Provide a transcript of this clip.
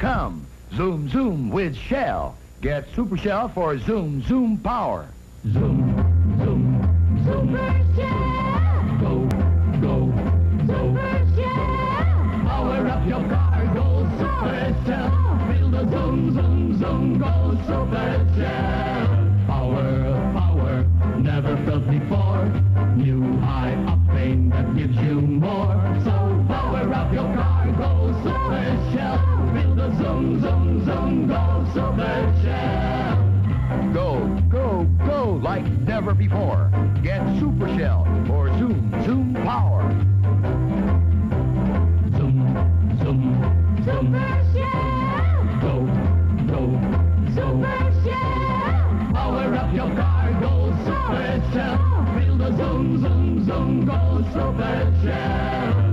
Come, zoom, zoom with Shell. Get Super Shell for zoom, zoom power. Zoom, zoom, Super Shell! go, go, go. Super Shell! Power up your car, go Super Shell. Feel the zoom, zoom, zoom, go Super Shell. Super Shell. Go, go, go like never before. Get Super Shell for zoom, zoom power. Zoom, zoom, zoom. Super Shell! Go, go, go. Super Shell! Power up your car, go Super Shell. Feel the zoom, zoom, zoom, go Super Shell.